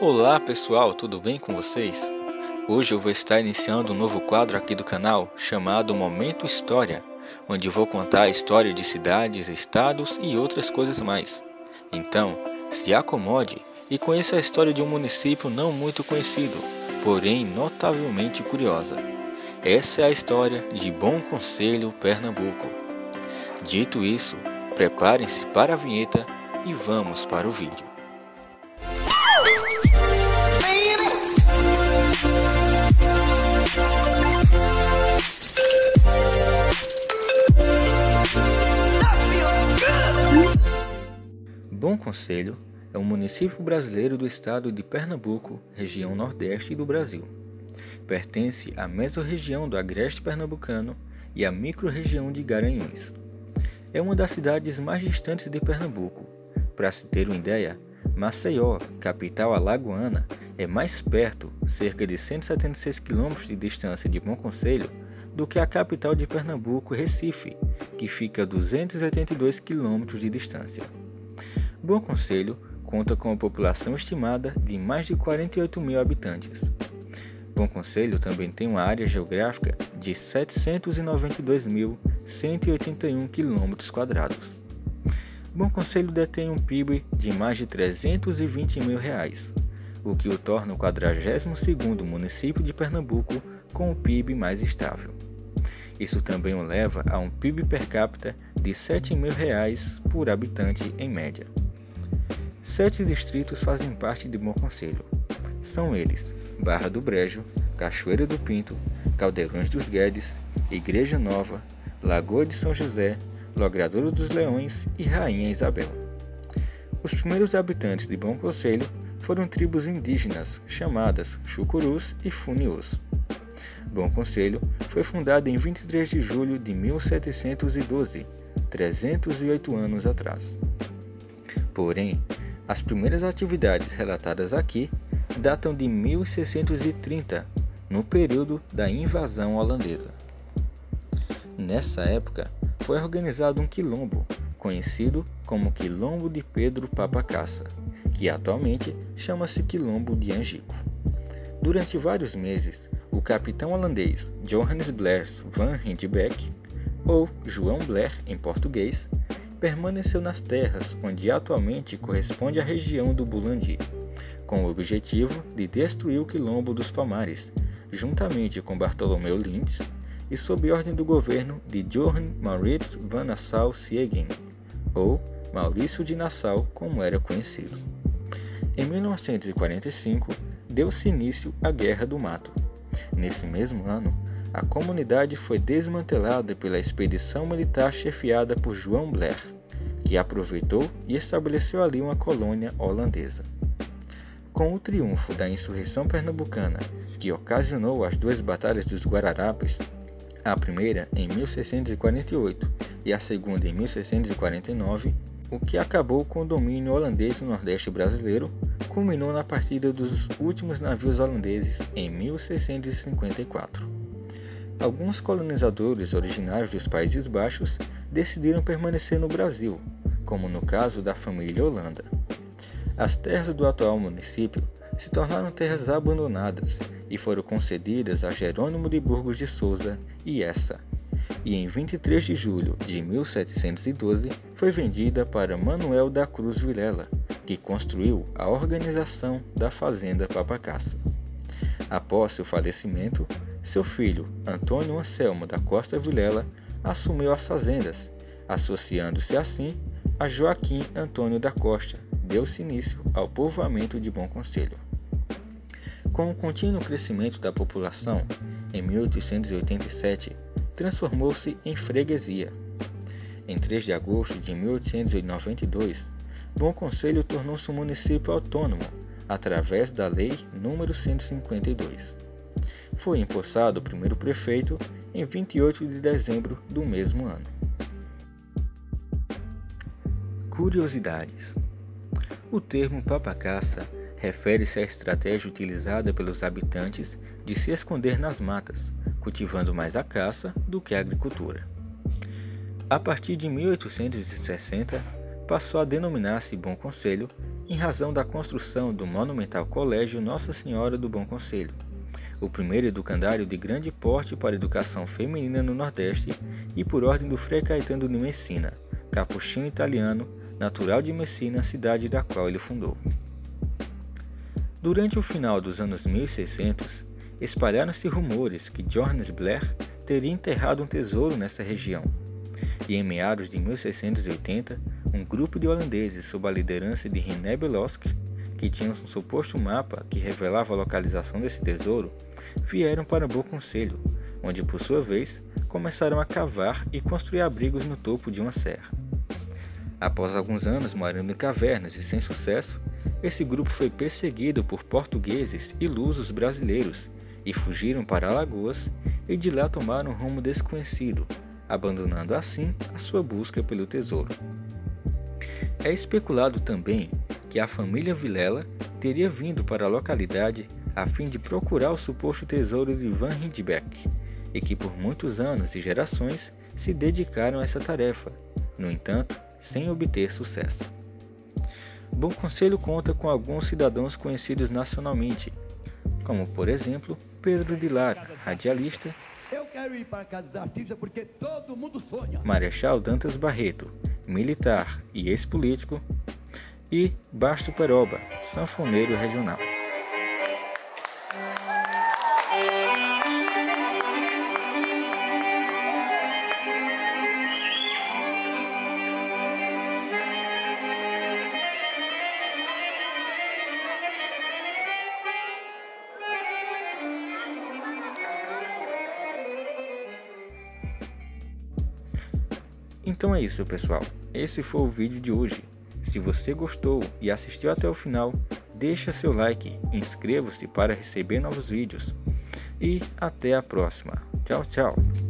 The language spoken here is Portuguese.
Olá pessoal, tudo bem com vocês? Hoje eu vou estar iniciando um novo quadro aqui do canal chamado Momento História, onde vou contar a história de cidades, estados e outras coisas mais. Então, se acomode e conheça a história de um município não muito conhecido, porém notavelmente curiosa. Essa é a história de Bom Conselho, Pernambuco. Dito isso, preparem-se para a vinheta e vamos para o vídeo. Bom Conselho é um município brasileiro do estado de Pernambuco, região nordeste do Brasil. Pertence à mesorregião do Agreste Pernambucano e à microrregião de Garanhuns. É uma das cidades mais distantes de Pernambuco. Para se ter uma ideia, Maceió, capital alagoana, é mais perto, cerca de 176 km de distância de Bom Conselho, do que a capital de Pernambuco, Recife, que fica a 282 km de distância. Bom Conselho conta com uma população estimada de mais de 48 mil habitantes. Bom Conselho também tem uma área geográfica de 792.181 km. Bom Conselho detém um PIB de mais de 320 mil reais, o que o torna o 42º município de Pernambuco com o PIB mais estável. Isso também o leva a um PIB per capita de 7 mil reais por habitante em média. Sete distritos fazem parte de Bom Conselho. São eles: Barra do Brejo, Cachoeira do Pinto, Caldeirões dos Guedes, Igreja Nova, Lagoa de São José, Logradouro dos Leões e Rainha Isabel. Os primeiros habitantes de Bom Conselho foram tribos indígenas chamadas Chucurus e Funius. Bom Conselho foi fundado em 23 de julho de 1712, 308 anos atrás. Porém, as primeiras atividades relatadas aqui datam de 1630, no período da invasão holandesa. Nessa época, foi organizado um quilombo, conhecido como Quilombo de Pedro Papacaça, que atualmente chama-se Quilombo de Angico. Durante vários meses, o capitão holandês Johannes Blair van Rindbeck, ou João Blair em português, permaneceu nas terras onde atualmente corresponde à região do Bulandi, com o objetivo de destruir o quilombo dos Palmares, juntamente com Bartolomeu Lintz e sob ordem do governo de Johann Maurits van Nassau-Siegen, ou Maurício de Nassau, como era conhecido. Em 1945, deu-se início à Guerra do Mato. Nesse mesmo ano, a comunidade foi desmantelada pela expedição militar chefiada por João Blair, que aproveitou e estabeleceu ali uma colônia holandesa. Com o triunfo da insurreição pernambucana, que ocasionou as duas batalhas dos Guararapes, a primeira em 1648 e a segunda em 1649, o que acabou com o domínio holandês no Nordeste brasileiro, culminou na partida dos últimos navios holandeses em 1654 alguns colonizadores originários dos Países Baixos decidiram permanecer no Brasil, como no caso da família Holanda. As terras do atual município se tornaram terras abandonadas e foram concedidas a Jerônimo de Burgos de Souza e essa, e em 23 de julho de 1712 foi vendida para Manuel da Cruz Vilela, que construiu a organização da Fazenda Papacaça. Após seu falecimento, seu filho, Antônio Anselmo da Costa Vilela, assumiu as fazendas, associando-se assim a Joaquim Antônio da Costa. Deu-se início ao povoamento de Bom Conselho. Com o contínuo crescimento da população, em 1887, transformou-se em freguesia. Em 3 de agosto de 1892, Bom Conselho tornou-se um município autônomo através da Lei nº 152 foi empossado o primeiro prefeito em 28 de dezembro do mesmo ano. Curiosidades: O termo papacaça refere-se à estratégia utilizada pelos habitantes de se esconder nas matas, cultivando mais a caça do que a agricultura. A partir de 1860, passou a denominar-se Bom Conselho em razão da construção do monumental Colégio Nossa Senhora do Bom Conselho, o primeiro educandário de grande porte para educação feminina no Nordeste e por ordem do Frei Caetano de Messina, capuchinho italiano, natural de Messina, cidade da qual ele fundou. Durante o final dos anos 1600, espalharam-se rumores que Johannes Blair teria enterrado um tesouro nesta região. E em meados de 1680, um grupo de holandeses sob a liderança de René Belosk, que tinham um suposto mapa que revelava a localização desse tesouro, vieram para Bom Conselho, onde por sua vez começaram a cavar e construir abrigos no topo de uma serra. Após alguns anos morando em cavernas e sem sucesso, esse grupo foi perseguido por portugueses e lusos brasileiros e fugiram para Alagoas e de lá tomaram um rumo desconhecido, abandonando assim a sua busca pelo tesouro. É especulado também que a família Vilela teria vindo para a localidade a fim de procurar o suposto tesouro de Van Rindbeck e que por muitos anos e gerações se dedicaram a essa tarefa, no entanto, sem obter sucesso. Bom Conselho conta com alguns cidadãos conhecidos nacionalmente, como por exemplo Pedro de Lara, radialista, Marechal Dantas Barreto, militar e ex-político, e Basto Peroba, sanfoneiro regional. Então é isso, pessoal. Esse foi o vídeo de hoje. Se você gostou e assistiu até o final, deixa seu like, inscreva-se para receber novos vídeos. E até a próxima. Tchau, tchau.